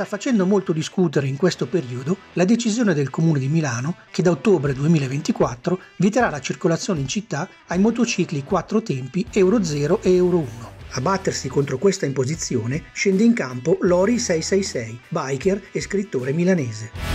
sta facendo molto discutere in questo periodo la decisione del Comune di Milano che da ottobre 2024 vieterà la circolazione in città ai motocicli quattro tempi Euro 0 e Euro 1. A battersi contro questa imposizione scende in campo Lori 666, biker e scrittore milanese.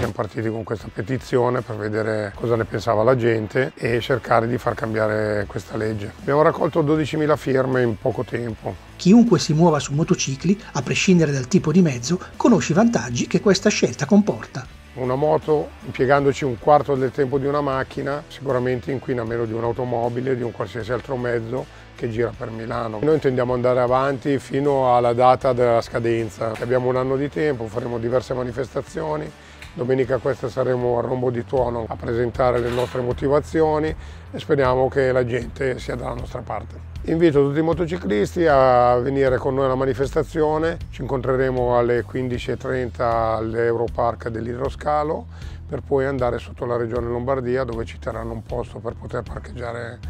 Siamo partiti con questa petizione per vedere cosa ne pensava la gente e cercare di far cambiare questa legge. Abbiamo raccolto 12.000 firme in poco tempo. Chiunque si muova su motocicli, a prescindere dal tipo di mezzo, conosce i vantaggi che questa scelta comporta. Una moto, impiegandoci un quarto del tempo di una macchina, sicuramente inquina meno di un'automobile, di un qualsiasi altro mezzo che gira per Milano. Noi intendiamo andare avanti fino alla data della scadenza. Abbiamo un anno di tempo, faremo diverse manifestazioni Domenica questa saremo a Rombo di Tuono a presentare le nostre motivazioni e speriamo che la gente sia dalla nostra parte. Invito tutti i motociclisti a venire con noi alla manifestazione, ci incontreremo alle 15.30 all'Europark dell'Idroscalo per poi andare sotto la regione Lombardia dove ci terranno un posto per poter parcheggiare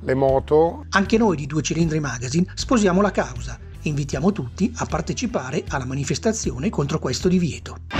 le moto. Anche noi di Due Cilindri Magazine sposiamo la causa. Invitiamo tutti a partecipare alla manifestazione contro questo divieto.